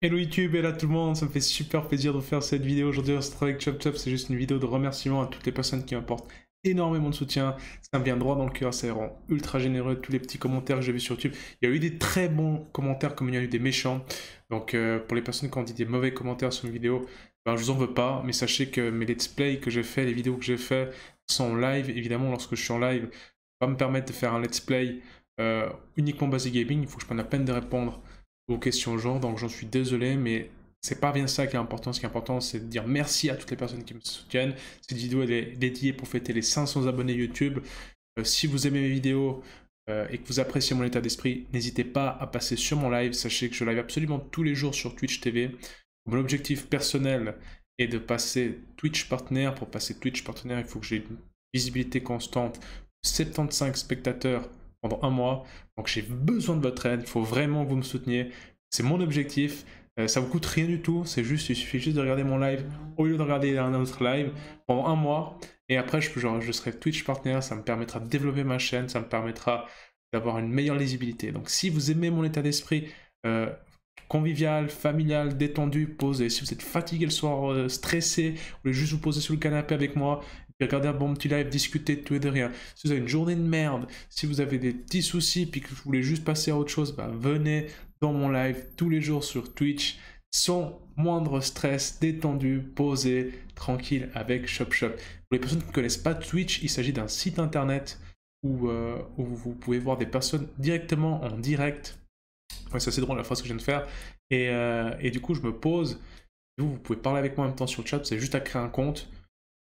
Hello YouTube, et là tout le monde, ça me fait super plaisir de faire cette vidéo aujourd'hui. On se retrouve avec Chop Chop, c'est juste une vidéo de remerciement à toutes les personnes qui m'apportent énormément de soutien. Ça me vient droit dans le cœur, ça rend ultra généreux. Tous les petits commentaires que j'ai vus sur YouTube, il y a eu des très bons commentaires comme il y a eu des méchants. Donc euh, pour les personnes qui ont dit des mauvais commentaires sur une vidéo, ben, je vous en veux pas, mais sachez que mes let's play que j'ai fait, les vidéos que j'ai fait sont live. Évidemment, lorsque je suis en live, va me permettre de faire un let's play euh, uniquement basé gaming. Il faut que je prenne la peine de répondre aux questions genre, donc j'en suis désolé, mais c'est pas bien ça qui est important. Ce qui est important, c'est de dire merci à toutes les personnes qui me soutiennent. Cette vidéo elle est dédiée pour fêter les 500 abonnés YouTube. Euh, si vous aimez mes vidéos euh, et que vous appréciez mon état d'esprit, n'hésitez pas à passer sur mon live. Sachez que je live absolument tous les jours sur Twitch TV. Mon objectif personnel est de passer Twitch partenaire. Pour passer Twitch partenaire, il faut que j'ai une visibilité constante. 75 spectateurs pendant un mois. Donc j'ai besoin de votre aide, il faut vraiment que vous me souteniez. C'est mon objectif. Euh, ça vous coûte rien du tout, c'est juste, il suffit juste de regarder mon live au lieu de regarder un autre live pendant un mois. Et après, je, genre, je serai Twitch partner, ça me permettra de développer ma chaîne, ça me permettra d'avoir une meilleure lisibilité. Donc si vous aimez mon état d'esprit euh, convivial, familial, détendu, posé, si vous êtes fatigué le soir, euh, stressé, vous voulez juste vous poser sur le canapé avec moi, regardez un bon petit live, discuter de tout et de rien. Si vous avez une journée de merde, si vous avez des petits soucis, puis que vous voulez juste passer à autre chose, bah, venez dans mon live tous les jours sur Twitch, sans moindre stress, détendu, posé, tranquille avec ShopShop. Pour les personnes qui ne connaissent pas Twitch, il s'agit d'un site internet où, euh, où, vous pouvez voir des personnes directement en direct. Ouais, c'est assez drôle la phrase que je viens de faire. Et, euh, et du coup, je me pose. Vous, vous pouvez parler avec moi en même temps sur le chat. C'est juste à créer un compte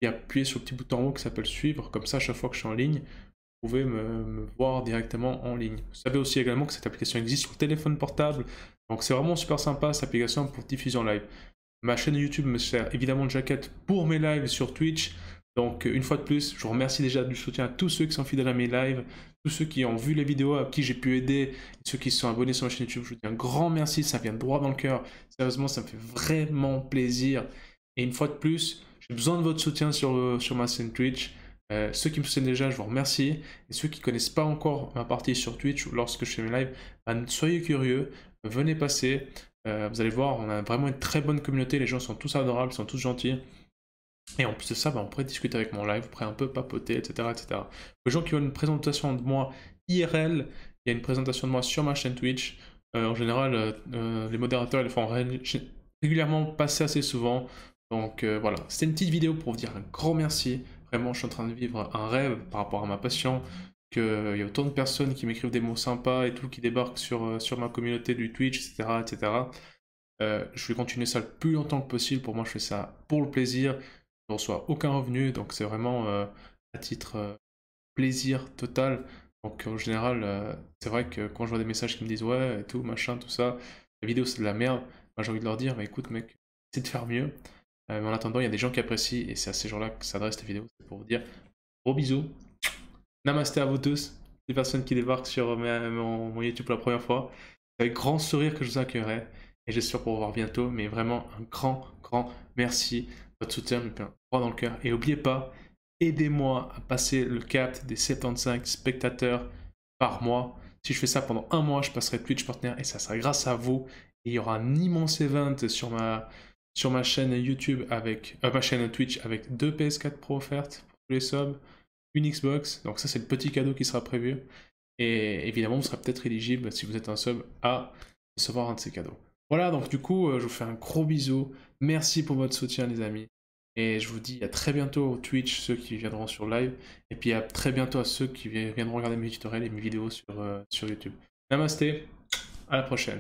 et appuyer sur le petit bouton en haut qui s'appelle suivre. Comme ça, chaque fois que je suis en ligne, vous pouvez me, voir directement en ligne. Vous savez aussi également que cette application existe sur téléphone portable. Donc c'est vraiment super sympa cette application pour diffuser en live. Ma chaîne YouTube me sert évidemment de jaquette pour mes lives sur Twitch. Donc une fois de plus, je vous remercie déjà du soutien à tous ceux qui sont fidèles à mes lives, tous ceux qui ont vu les vidéos, à qui j'ai pu aider, ceux qui sont abonnés sur ma chaîne YouTube. Je vous dis un grand merci, ça vient droit dans le cœur. Sérieusement, ça me fait vraiment plaisir. Et une fois de plus, j'ai besoin de votre soutien sur, euh, sur ma chaîne Twitch. Euh, ceux qui me soutiennent déjà, je vous remercie. Et ceux qui ne connaissent pas encore ma partie sur Twitch lorsque je fais mes lives, ben, soyez curieux, venez passer. Euh, vous allez voir, on a vraiment une très bonne communauté. Les gens sont tous adorables, sont tous gentils. Et en plus de ça, ben, on pourrait discuter avec mon live, on pourrait un peu papoter, etc. etc. Les gens qui ont une présentation de moi IRL, il y a une présentation de moi sur ma chaîne Twitch. en général, les modérateurs ils font régulièrement passer assez souvent. Donc euh, voilà, c'était une petite vidéo pour vous dire un grand merci. Vraiment, je suis en train de vivre un rêve par rapport à ma passion. Qu'il y a autant de personnes qui m'écrivent des mots sympas et tout, qui débarquent sur, euh, ma communauté du Twitch, etc. etc. Euh, je vais continuer ça le plus longtemps que possible. Pour moi, je fais ça pour le plaisir. Je ne reçois aucun revenu, donc c'est vraiment à titre plaisir total. Donc en général, c'est vrai que quand je vois des messages qui me disent ouais et tout, machin, tout ça, la vidéo c'est de la merde, j'ai envie de leur dire, mais écoute mec, c'est de faire mieux. Euh, mais en attendant, il y a des gens qui apprécient et c'est à ces gens-là que s'adresse cette vidéo. C'est pour vous dire gros bisous. Namasté à vous tous, les personnes qui débarquent sur mon, YouTube pour la première fois. C'est avec grand sourire que je vous accueillerai et j'espère pour vous voir bientôt. Mais vraiment, un grand, grand merci. Votre soutien me fait droit dans le cœur. Et n'oubliez pas, aidez-moi à passer le cap des 75 spectateurs par mois. Si je fais ça pendant un mois, je passerai Twitch Partner et ça sera grâce à vous. Et il y aura un immense event sur ma, sur ma chaîne YouTube avec euh, ma chaîne Twitch avec deux PS4 Pro offertes pour tous les subs, une Xbox. Donc ça c'est le petit cadeau qui sera prévu. Et évidemment, vous serez peut-être éligible si vous êtes un sub à recevoir un de ces cadeaux. Voilà, donc du coup, euh, je vous fais un gros bisou. Merci pour votre soutien, les amis. Et je vous dis à très bientôt au Twitch, ceux qui viendront sur live. Et puis à très bientôt à ceux qui viendront regarder mes tutoriels et mes vidéos sur, euh, sur YouTube. Namasté, à la prochaine.